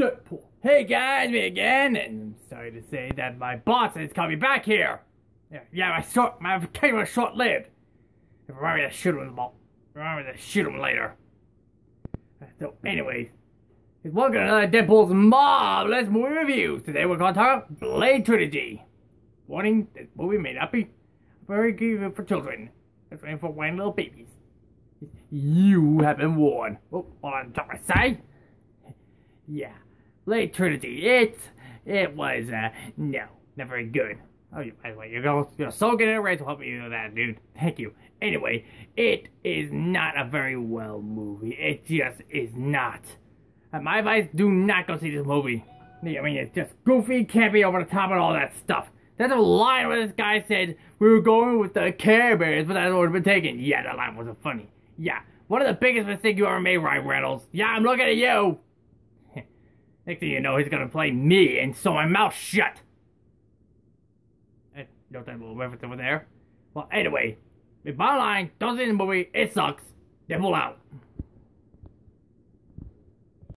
Deadpool. Hey guys, me again, and I'm sorry to say that my boss is coming back here. Yeah, yeah, my short, my vacation was short-lived. Remember to shoot him, remember to shoot him later. Uh, so, anyways, welcome to another Deadpool's marvelous movie review. Today we're going to talk about Blade Trinity. Warning: This movie may not be very good for children. It's only for whiny little babies. You have been warned. Oh, hold on, top my side. Yeah, Blade Trinity. It it was uh no, not very good. Oh, by the way, you're gonna you're so good at it, to help me with that, dude. Thank you. Anyway, it is not a very well movie. It just is not. Uh, my advice: do not go see this movie. I mean, it's just goofy, campy, over the top, and all that stuff. That's a line where this guy said we were going with the Care Bears, but that order been taken. Yeah, that line wasn't funny. Yeah, one of the biggest mistakes you ever made, Ryan Reynolds. Yeah, I'm looking at you. Next thing you know, he's gonna play me and sew my mouth shut. And no time little reference over there. Well, anyway, bottom line, don't see the movie, it sucks. Devil out.